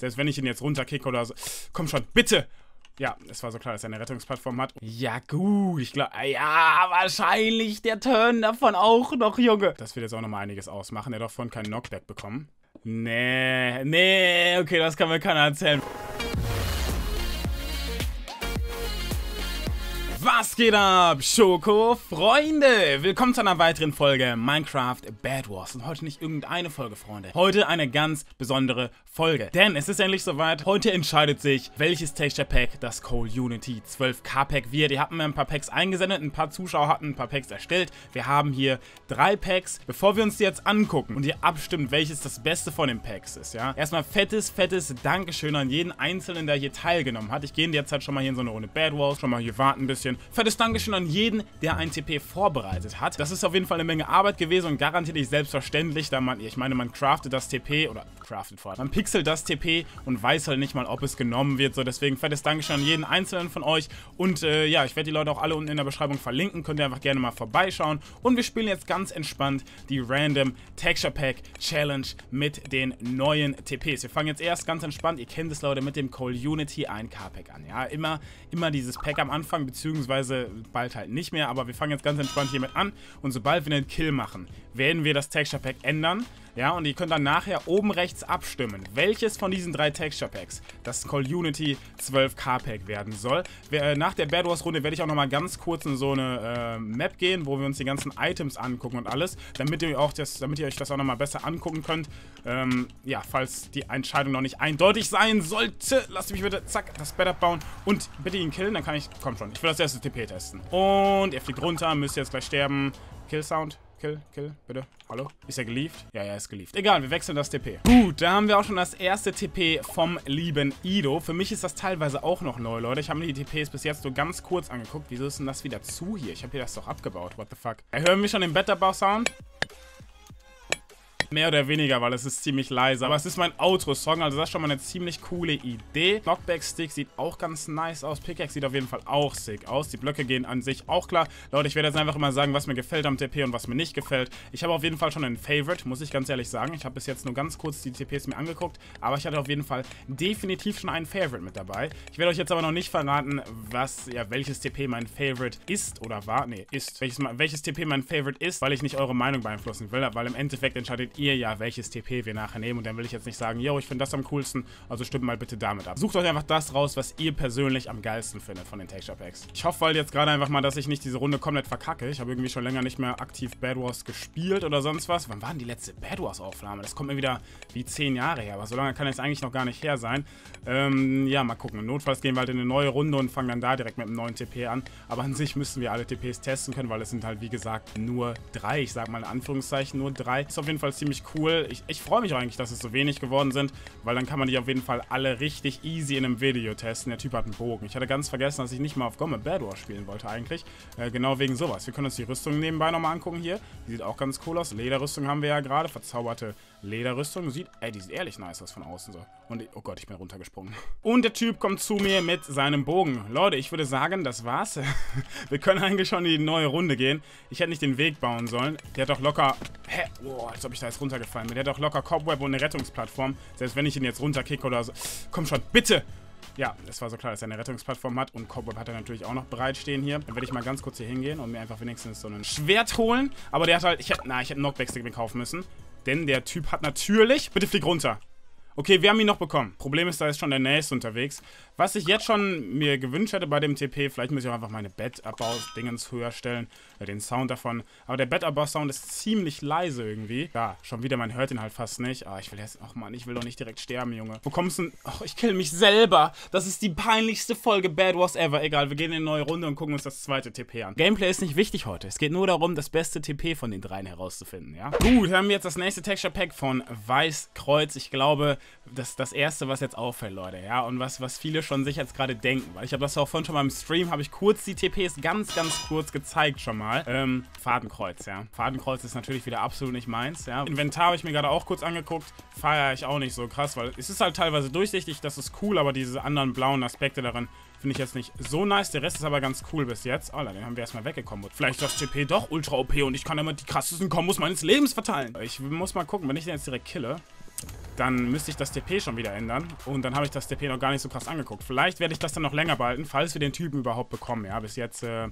Selbst wenn ich ihn jetzt runterkicke oder so. Komm schon, bitte! Ja, es war so klar, dass er eine Rettungsplattform hat. Ja, gut, ich glaube, ja, wahrscheinlich der Turn davon auch noch, Junge. Das wird jetzt auch nochmal einiges ausmachen. Er hat doch vorhin keinen Knockback bekommen. Nee, nee, okay, das kann mir keiner erzählen. Was geht ab, Schoko-Freunde? Willkommen zu einer weiteren Folge Minecraft Bad Wars. Und heute nicht irgendeine Folge, Freunde. Heute eine ganz besondere Folge. Denn es ist endlich soweit. Heute entscheidet sich, welches Texture Pack das Cole Unity 12K Pack wird. Ihr habt mir ein paar Packs eingesendet, ein paar Zuschauer hatten ein paar Packs erstellt. Wir haben hier drei Packs. Bevor wir uns die jetzt angucken und ihr abstimmt, welches das Beste von den Packs ist, ja. Erstmal fettes, fettes Dankeschön an jeden Einzelnen, der hier teilgenommen hat. Ich gehe in der Zeit schon mal hier in so eine Runde Bad Wars, schon mal hier warten ein bisschen. Fettes Dankeschön an jeden, der ein TP vorbereitet hat. Das ist auf jeden Fall eine Menge Arbeit gewesen und garantiert nicht selbstverständlich, da man, ich meine, man craftet das TP oder craftet vor allem. Man pixelt das TP und weiß halt nicht mal, ob es genommen wird. So, deswegen fettes Dankeschön an jeden einzelnen von euch. Und äh, ja, ich werde die Leute auch alle unten in der Beschreibung verlinken. Könnt ihr einfach gerne mal vorbeischauen. Und wir spielen jetzt ganz entspannt die Random Texture Pack Challenge mit den neuen TPs. Wir fangen jetzt erst ganz entspannt, ihr kennt es Leute, mit dem Cole Unity 1K Pack an. Ja, immer, immer dieses Pack am Anfang, beziehungsweise beziehungsweise bald halt nicht mehr, aber wir fangen jetzt ganz entspannt hiermit an. Und sobald wir einen Kill machen, werden wir das Texture Pack ändern ja, und ihr könnt dann nachher oben rechts abstimmen, welches von diesen drei Texture Packs das Call Unity 12K Pack werden soll. Äh, nach der Bad Wars Runde werde ich auch nochmal ganz kurz in so eine äh, Map gehen, wo wir uns die ganzen Items angucken und alles, damit ihr, auch das, damit ihr euch das auch nochmal besser angucken könnt. Ähm, ja, falls die Entscheidung noch nicht eindeutig sein sollte, lasst mich bitte, zack, das Bett abbauen und bitte ihn killen, dann kann ich, komm schon, ich will das erste TP testen. Und er fliegt runter, müsst jetzt gleich sterben. Kill Sound. Kill, kill, bitte. Hallo? Ist er gelieft? Ja, er ist gelieft. Egal, wir wechseln das TP. Gut, da haben wir auch schon das erste TP vom lieben Ido. Für mich ist das teilweise auch noch neu, Leute. Ich habe mir die TPs bis jetzt nur ganz kurz angeguckt. Wieso ist denn das wieder zu hier? Ich habe hier das doch abgebaut. What the fuck? Hören wir schon den Betterbau-Sound? Mehr oder weniger, weil es ist ziemlich leise. Aber es ist mein Outro-Song, also das ist schon mal eine ziemlich coole Idee. Knockback-Stick sieht auch ganz nice aus. Pickaxe sieht auf jeden Fall auch sick aus. Die Blöcke gehen an sich auch klar. Leute, ich werde jetzt einfach immer sagen, was mir gefällt am TP und was mir nicht gefällt. Ich habe auf jeden Fall schon einen Favorite, muss ich ganz ehrlich sagen. Ich habe bis jetzt nur ganz kurz die TPs mir angeguckt, aber ich hatte auf jeden Fall definitiv schon einen Favorite mit dabei. Ich werde euch jetzt aber noch nicht verraten, was, ja, welches TP mein Favorite ist oder war. Nee, ist. Welches, welches TP mein Favorite ist, weil ich nicht eure Meinung beeinflussen will, weil im Endeffekt entscheidet ihr ja, welches TP wir nachher nehmen. Und dann will ich jetzt nicht sagen, yo, ich finde das am coolsten, also stimmt mal bitte damit ab. Sucht euch einfach das raus, was ihr persönlich am geilsten findet von den Texture Packs. Ich hoffe halt jetzt gerade einfach mal, dass ich nicht diese Runde komplett verkacke. Ich habe irgendwie schon länger nicht mehr aktiv Bad Wars gespielt oder sonst was. Wann war denn die letzte Bad Wars Aufnahme? Das kommt mir wieder wie zehn Jahre her, aber so lange kann es eigentlich noch gar nicht her sein. Ähm, ja, mal gucken. Notfalls gehen wir halt in eine neue Runde und fangen dann da direkt mit einem neuen TP an. Aber an sich müssen wir alle TPs testen können, weil es sind halt, wie gesagt, nur drei. Ich sage mal in Anführungszeichen nur drei. Ist auf jeden Fall ziemlich cool cool. Ich, ich freue mich eigentlich, dass es so wenig geworden sind, weil dann kann man die auf jeden Fall alle richtig easy in einem Video testen. Der Typ hat einen Bogen. Ich hatte ganz vergessen, dass ich nicht mal auf Gomme Bad Wars spielen wollte eigentlich. Äh, genau wegen sowas. Wir können uns die Rüstung nebenbei nochmal angucken hier. Die sieht auch ganz cool aus. Lederrüstung haben wir ja gerade. Verzauberte Lederrüstung. Sieht, ey, die sieht ehrlich nice aus von außen so. Und, oh Gott, ich bin runtergesprungen. Und der Typ kommt zu mir mit seinem Bogen. Leute, ich würde sagen, das war's. wir können eigentlich schon in die neue Runde gehen. Ich hätte nicht den Weg bauen sollen. Der hat doch locker... Hä? Boah, als ob ich da jetzt runtergefallen. Der hat doch locker Cobweb und eine Rettungsplattform. Selbst wenn ich ihn jetzt runterkicke oder so. Komm schon, bitte! Ja, es war so klar, dass er eine Rettungsplattform hat und Cobweb hat er natürlich auch noch bereitstehen hier. Dann werde ich mal ganz kurz hier hingehen und mir einfach wenigstens so ein Schwert holen. Aber der hat halt, ich hätte, na, ich hätte einen Knockback-Stick kaufen müssen. Denn der Typ hat natürlich... Bitte flieg runter. Okay, wir haben ihn noch bekommen. Problem ist, da ist schon der nächste unterwegs. Was ich jetzt schon mir gewünscht hätte bei dem TP, vielleicht muss ich auch einfach meine Bettabbau-Dingens höher stellen, äh, den Sound davon. Aber der Bettabbau-Sound ist ziemlich leise irgendwie. Ja, schon wieder, man hört ihn halt fast nicht. Ah, ich will jetzt, ach man, ich will doch nicht direkt sterben, Junge. Wo kommst du denn? Ach, ich kill mich selber. Das ist die peinlichste Folge Bad Wars ever. Egal, wir gehen in eine neue Runde und gucken uns das zweite TP an. Gameplay ist nicht wichtig heute. Es geht nur darum, das beste TP von den dreien herauszufinden, ja? Gut, haben wir jetzt das nächste Texture Pack von Weißkreuz. Ich glaube, das das erste, was jetzt auffällt, Leute, ja? Und was, was viele schon sich jetzt gerade denken. Weil ich habe das auch vorhin schon mal im Stream, habe ich kurz die TPs ganz, ganz kurz gezeigt schon mal. Ähm, Fadenkreuz, ja. Fadenkreuz ist natürlich wieder absolut nicht meins, ja. Inventar habe ich mir gerade auch kurz angeguckt. Feiere ich auch nicht so krass, weil es ist halt teilweise durchsichtig, das ist cool, aber diese anderen blauen Aspekte darin finde ich jetzt nicht so nice. Der Rest ist aber ganz cool bis jetzt. Oh, den haben wir erstmal weggekommen. Vielleicht das TP doch ultra OP und ich kann immer die krassesten Kombos meines Lebens verteilen. Ich muss mal gucken, wenn ich den jetzt direkt kille, dann müsste ich das TP schon wieder ändern. Und dann habe ich das TP noch gar nicht so krass angeguckt. Vielleicht werde ich das dann noch länger behalten, falls wir den Typen überhaupt bekommen. Ja, bis jetzt, äh,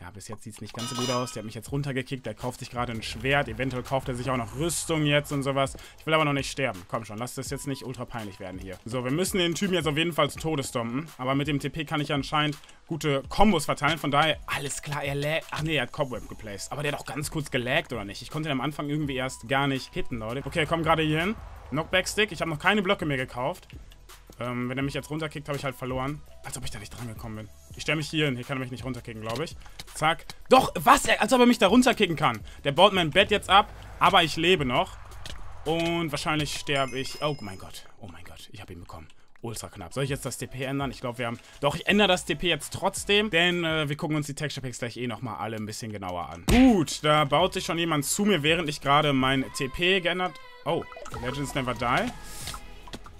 ja, jetzt sieht es nicht ganz so gut aus. Der hat mich jetzt runtergekickt. Der kauft sich gerade ein Schwert. Eventuell kauft er sich auch noch Rüstung jetzt und sowas. Ich will aber noch nicht sterben. Komm schon, lass das jetzt nicht ultra peinlich werden hier. So, wir müssen den Typen jetzt auf jeden Fall zu Tode stompen. Aber mit dem TP kann ich anscheinend gute Kombos verteilen. Von daher, alles klar, er lag. Ach nee, er hat Cobweb geplaced. Aber der hat auch ganz kurz gelaggt, oder nicht? Ich konnte ihn am Anfang irgendwie erst gar nicht hitten, Leute. Okay, komm gerade hier hin. Knockback-Stick. Ich habe noch keine Blöcke mehr gekauft. Ähm, wenn er mich jetzt runterkickt, habe ich halt verloren. Als ob ich da nicht dran gekommen bin. Ich stelle mich hier hin. Hier kann er mich nicht runterkicken, glaube ich. Zack. Doch, was? Als ob er mich da runterkicken kann. Der baut mein Bett jetzt ab, aber ich lebe noch. Und wahrscheinlich sterbe ich. Oh mein Gott. Oh mein Gott. Ich habe ihn bekommen. Ultra knapp. Soll ich jetzt das TP ändern? Ich glaube, wir haben... Doch, ich ändere das TP jetzt trotzdem, denn äh, wir gucken uns die Texture Packs gleich eh nochmal alle ein bisschen genauer an. Gut, da baut sich schon jemand zu mir, während ich gerade mein TP geändert... Oh, Legends Never Die.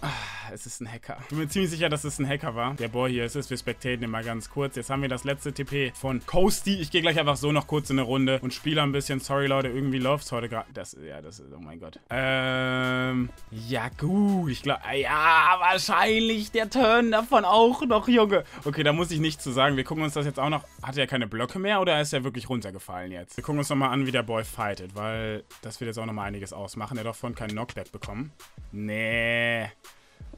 Ah, es ist ein Hacker. Ich bin mir ziemlich sicher, dass es ein Hacker war. Der Boy hier, es ist, wir spectaten mal ganz kurz. Jetzt haben wir das letzte TP von Coasty. Ich gehe gleich einfach so noch kurz in eine Runde und spiele ein bisschen. Sorry, Leute, irgendwie läuft's heute gerade. Das, ja, das ist, oh mein Gott. Ähm, ja gut, ich glaube, ja, wahrscheinlich der Turn davon auch noch, Junge. Okay, da muss ich nichts zu sagen. Wir gucken uns das jetzt auch noch. Hat er keine Blöcke mehr oder ist er wirklich runtergefallen jetzt? Wir gucken uns nochmal an, wie der Boy fightet, weil das wird jetzt auch nochmal einiges ausmachen. Er hat davon keinen Knockback bekommen. Nee.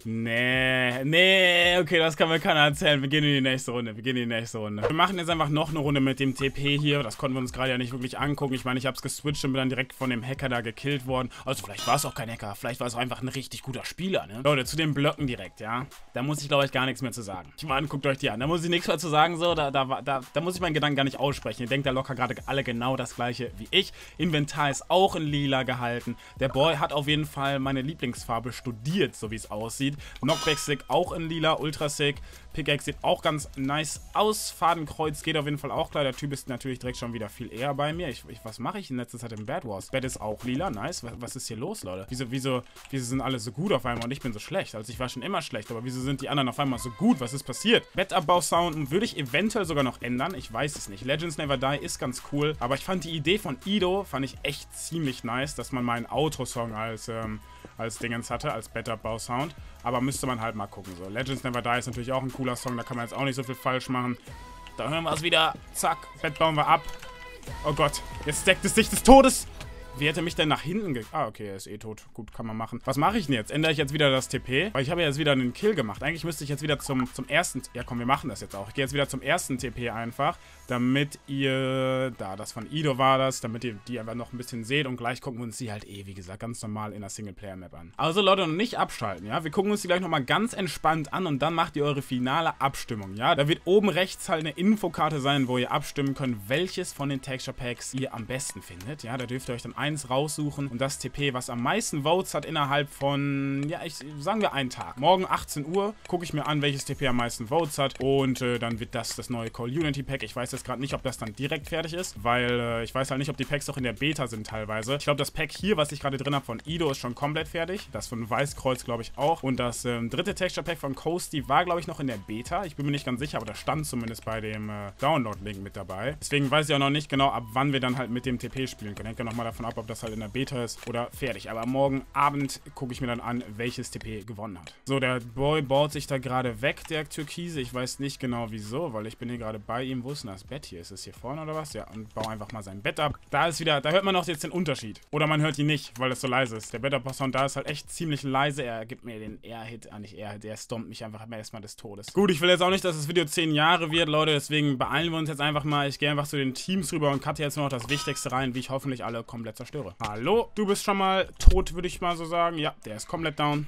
Nee, nee, okay, das kann mir keiner erzählen. Wir gehen in die nächste Runde, wir gehen in die nächste Runde. Wir machen jetzt einfach noch eine Runde mit dem TP hier. Das konnten wir uns gerade ja nicht wirklich angucken. Ich meine, ich habe es geswitcht und bin dann direkt von dem Hacker da gekillt worden. Also vielleicht war es auch kein Hacker, vielleicht war es auch einfach ein richtig guter Spieler, ne? Leute, zu den Blöcken direkt, ja? Da muss ich, glaube ich, gar nichts mehr zu sagen. Ich meine, guckt euch die an. Da muss ich nichts mehr zu sagen, so. Da, da, da, da muss ich meinen Gedanken gar nicht aussprechen. Ihr denkt da locker gerade alle genau das gleiche wie ich. Inventar ist auch in lila gehalten. Der Boy hat auf jeden Fall meine Lieblingsfarbe studiert, so wie es aussieht. Knockback Sick auch in lila, Ultra Sick. Pickaxe sieht auch ganz nice aus. Fadenkreuz geht auf jeden Fall auch klar. Der Typ ist natürlich direkt schon wieder viel eher bei mir. Ich, ich, was mache ich in letzter Zeit im Bad Wars? Bett ist auch lila, nice. Was, was, ist hier los, Leute? Wieso, wieso, wieso sind alle so gut auf einmal und ich bin so schlecht? Also ich war schon immer schlecht, aber wieso sind die anderen auf einmal so gut? Was ist passiert? Bettabbau-Sounden würde ich eventuell sogar noch ändern. Ich weiß es nicht. Legends Never Die ist ganz cool, aber ich fand die Idee von Ido, fand ich echt ziemlich nice, dass man meinen Outro-Song als, ähm, als Dingens hatte, als Bettabbau-Sound. Aber müsste man halt mal gucken. So, Legends Never Die ist natürlich auch ein cooler Song, da kann man jetzt auch nicht so viel falsch machen. Da hören wir es wieder. Zack, Bett bauen wir ab. Oh Gott, jetzt deckt es sich des Todes. Wie hätte mich denn nach hinten ge... Ah, okay, er ist eh tot. Gut, kann man machen. Was mache ich denn jetzt? Ändere ich jetzt wieder das TP? Weil ich habe ja jetzt wieder einen Kill gemacht. Eigentlich müsste ich jetzt wieder zum, zum ersten... Ja, komm, wir machen das jetzt auch. Ich gehe jetzt wieder zum ersten TP einfach, damit ihr... Da, das von Ido war das, damit ihr die einfach noch ein bisschen seht. Und gleich gucken wir uns die halt eh, wie gesagt, ganz normal in der Singleplayer-Map an. Also, Leute, noch nicht abschalten, ja? Wir gucken uns die gleich nochmal ganz entspannt an und dann macht ihr eure finale Abstimmung, ja? Da wird oben rechts halt eine Infokarte sein, wo ihr abstimmen könnt, welches von den Texture Packs ihr am besten findet, ja? Da dürft ihr euch dann eins raussuchen und das TP, was am meisten Votes hat innerhalb von, ja, ich sagen wir einen Tag. Morgen 18 Uhr gucke ich mir an, welches TP am meisten Votes hat und äh, dann wird das das neue Call Unity Pack. Ich weiß jetzt gerade nicht, ob das dann direkt fertig ist, weil äh, ich weiß halt nicht, ob die Packs auch in der Beta sind teilweise. Ich glaube, das Pack hier, was ich gerade drin habe von Ido, ist schon komplett fertig. Das von Weißkreuz, glaube ich, auch. Und das ähm, dritte Texture Pack von Coasty war, glaube ich, noch in der Beta. Ich bin mir nicht ganz sicher, aber das stand zumindest bei dem äh, Download-Link mit dabei. Deswegen weiß ich auch noch nicht genau, ab wann wir dann halt mit dem TP spielen können. Hängt ja nochmal davon ab, ob das halt in der Beta ist oder fertig. Aber morgen Abend gucke ich mir dann an, welches TP gewonnen hat. So, der Boy baut sich da gerade weg, der Türkise. Ich weiß nicht genau wieso, weil ich bin hier gerade bei ihm. Wo ist denn das Bett hier? Ist es hier vorne oder was? Ja, und baue einfach mal sein Bett ab. Da ist wieder, da hört man auch jetzt den Unterschied. Oder man hört ihn nicht, weil es so leise ist. Der Bett-Up-Sound da ist halt echt ziemlich leise. Er gibt mir den Air-Hit, ah nicht Air-Hit, der stompt mich einfach erstmal des Todes. Gut, ich will jetzt auch nicht, dass das Video 10 Jahre wird, Leute. Deswegen beeilen wir uns jetzt einfach mal. Ich gehe einfach zu den Teams rüber und cutte jetzt nur noch das Wichtigste rein, wie ich hoffentlich alle komplett zerstöre. Hallo, du bist schon mal tot, würde ich mal so sagen. Ja, der ist komplett down.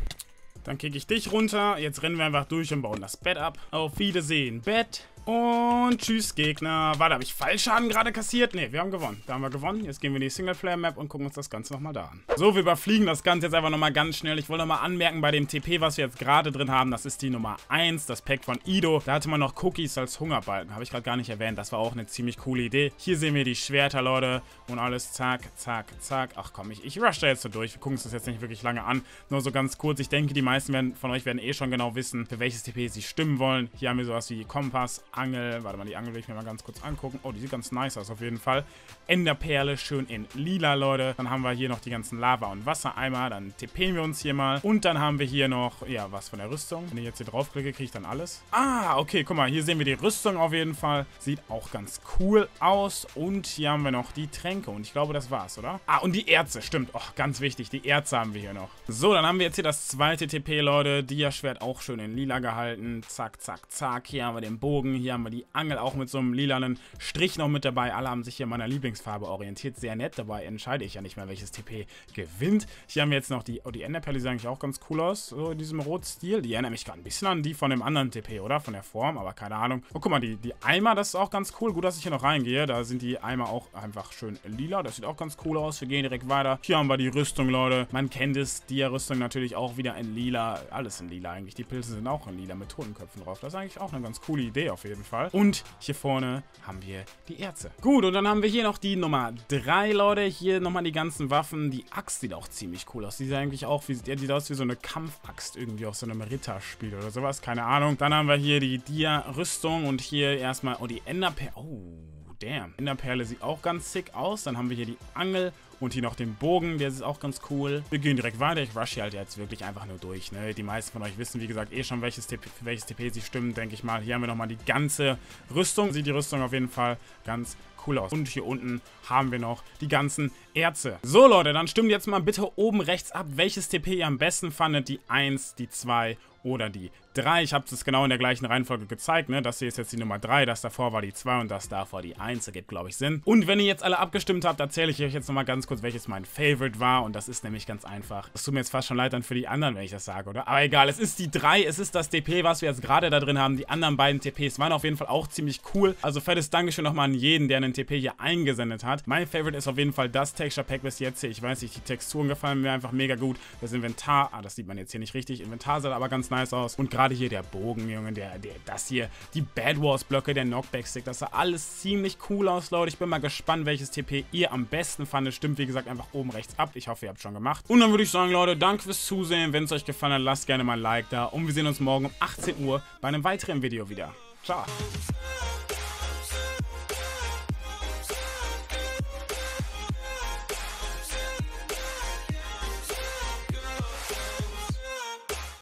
Dann kicke ich dich runter. Jetzt rennen wir einfach durch und bauen das Bett ab. Auf Wiedersehen, Bett. Und tschüss, Gegner. Warte, habe ich Fallschaden gerade kassiert? Ne, wir haben gewonnen. Da haben wir gewonnen. Jetzt gehen wir in die Singleplayer-Map und gucken uns das Ganze nochmal da an. So, wir überfliegen das Ganze jetzt einfach nochmal ganz schnell. Ich wollte nochmal anmerken, bei dem TP, was wir jetzt gerade drin haben, das ist die Nummer 1, das Pack von Ido. Da hatte man noch Cookies als Hungerbalken. Habe ich gerade gar nicht erwähnt. Das war auch eine ziemlich coole Idee. Hier sehen wir die Schwerter, Leute. Und alles zack, zack, zack. Ach komm, ich, ich rush da jetzt so durch. Wir gucken uns das jetzt nicht wirklich lange an. Nur so ganz kurz. Ich denke, die meisten werden, von euch werden eh schon genau wissen, für welches TP sie stimmen wollen. Hier haben wir sowas wie Kompass, Angel. Warte mal, die Angel will ich mir mal ganz kurz angucken. Oh, die sieht ganz nice aus auf jeden Fall. Enderperle, schön in lila, Leute. Dann haben wir hier noch die ganzen Lava- und Wassereimer. Dann tippen wir uns hier mal. Und dann haben wir hier noch, ja, was von der Rüstung. Wenn ich jetzt hier draufklicke, kriege ich dann alles. Ah, okay, guck mal, hier sehen wir die Rüstung auf jeden Fall. Sieht auch ganz cool aus. Und hier haben wir noch die Tränke. Und ich glaube, das war's, oder? Ah, und die Erze, stimmt. Oh, ganz wichtig, die Erze haben wir hier noch. So, dann haben wir jetzt hier das zweite TP, Leute. Dia-Schwert auch schön in lila gehalten. Zack, zack, zack. Hier haben wir den Bogen. Hier haben wir die Angel auch mit so einem lilanen Strich noch mit dabei. Alle haben sich hier meiner Lieblingsfarbe orientiert. Sehr nett. Dabei entscheide ich ja nicht mehr, welches TP gewinnt. Hier haben wir jetzt noch die, oh, die Enderperle, sehen eigentlich auch ganz cool aus. So in diesem Rotstil. Die erinnern mich gerade ein bisschen an die von dem anderen TP, oder? Von der Form, aber keine Ahnung. Oh, guck mal, die, die Eimer, das ist auch ganz cool. Gut, dass ich hier noch reingehe. Da sind die Eimer auch einfach schön lila. Das sieht auch ganz cool aus. Wir gehen direkt weiter. Hier haben wir die Rüstung, Leute. Man kennt es. Die Rüstung natürlich auch wieder in lila. Alles in lila eigentlich. Die Pilze sind auch in lila mit Totenköpfen drauf. Das ist eigentlich auch eine ganz coole Idee auf jeden Fall. Und hier vorne haben wir die Erze. Gut, und dann haben wir hier noch die Nummer 3, Leute. Hier nochmal die ganzen Waffen. Die Axt sieht auch ziemlich cool aus. Die sieht eigentlich auch wie, die sieht aus wie so eine Kampfaxt irgendwie aus so einem Ritterspiel oder sowas. Keine Ahnung. Dann haben wir hier die Dia-Rüstung und hier erstmal, oh, die Enderperle. Oh damn. Enderperle sieht auch ganz sick aus. Dann haben wir hier die Angel und hier noch den Bogen, der ist auch ganz cool. Wir gehen direkt weiter. Ich rush hier halt jetzt wirklich einfach nur durch. Ne? Die meisten von euch wissen, wie gesagt, eh schon, welches TP, welches TP sie stimmen, denke ich mal. Hier haben wir nochmal die ganze Rüstung. Sieht die Rüstung auf jeden Fall ganz cool aus. Und hier unten haben wir noch die ganzen Erze. So, Leute, dann stimmt jetzt mal bitte oben rechts ab, welches TP ihr am besten fandet. Die 1, die 2 oder die 3. Ich habe es genau in der gleichen Reihenfolge gezeigt, ne? Das hier ist jetzt die Nummer 3, das davor war die 2 und das davor die 1. Ergibt, glaube ich, Sinn. Und wenn ihr jetzt alle abgestimmt habt, erzähle ich euch jetzt nochmal ganz kurz, welches mein Favorite war. Und das ist nämlich ganz einfach. Das tut mir jetzt fast schon leid dann für die anderen, wenn ich das sage, oder? Aber egal, es ist die 3, es ist das DP, was wir jetzt gerade da drin haben. Die anderen beiden TPs waren auf jeden Fall auch ziemlich cool. Also fettes Dankeschön nochmal an jeden, der einen TP hier eingesendet hat. Mein Favorite ist auf jeden Fall das Texture Pack bis jetzt hier. Ich weiß nicht, die Texturen gefallen mir einfach mega gut. Das Inventar, ah, das sieht man jetzt hier nicht richtig. Inventar sah aber ganz nice aus. Und gerade hier der Bogen, Junge, der, der, das hier, die Bad Wars Blöcke, der Knockback Stick, das sah alles ziemlich cool aus, Leute. Ich bin mal gespannt, welches TP ihr am besten fandet. Stimmt, wie gesagt, einfach oben rechts ab. Ich hoffe, ihr habt schon gemacht. Und dann würde ich sagen, Leute, danke fürs Zusehen. Wenn es euch gefallen hat, lasst gerne mal ein Like da. Und wir sehen uns morgen um 18 Uhr bei einem weiteren Video wieder. Ciao.